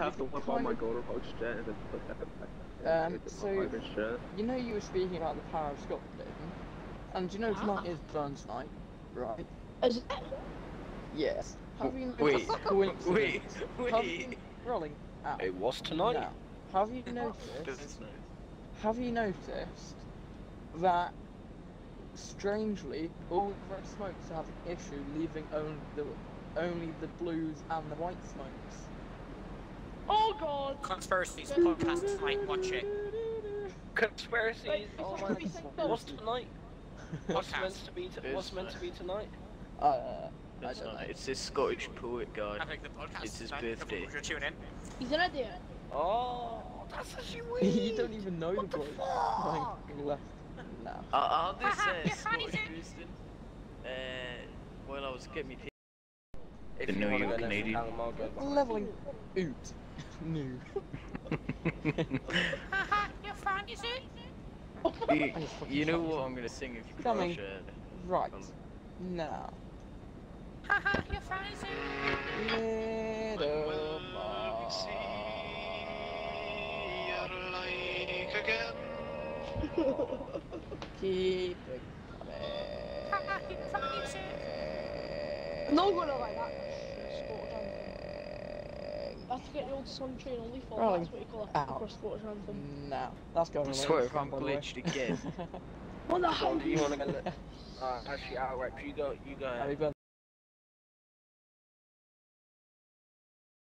have to whip out my golden poach jet and then put that back. Um, so- my pirate jet. You know you were speaking about the power of Scotland, and you know tonight is Burns night, right? Is it? Yes. Have you Wait, coincidence? Wait, Have you, wait. rolling out. It was tonight? now, have you noticed? Have you noticed that strangely all the red smokes have an issue leaving only the only the blues and the white smokes? Oh god! Conspiracies podcast tonight. Watch it. Conspiracies. Wait, Oh my. like we think no. What's tonight? What's meant to be? T- what's meant to be tonight? Uh, I It's don't know. It's this Scottish poet guy. I think the podcast. It's his birthday. If you're tuning in. He's an idiot. Oh, that's actually weird. you don't even know the boy. Like, left now. I, I had this Haha, uh, Scottish sir. person uh, while I was getting me paid. If Didn't you know wanna you were Canadian. Callum, I'll go. Leveling oot. New. Haha, you're fine, you you, you know what I'm gonna sing if you Coming. crush um, it. Right. Now. Haha, you're fine, you see? Little Mars. Keep it Haha, you're fine, you coming. No gonna like that. Scottish anthem. That's to get the old Sun Train only for. Rolling. That's what you call it. Out. Across Scottish anthem. Now, that's going I on swear if I'm by the way. glitched again. What the hell? do you want to go? Uh, actually, outright, you go. You go. Happy ahead. birthday.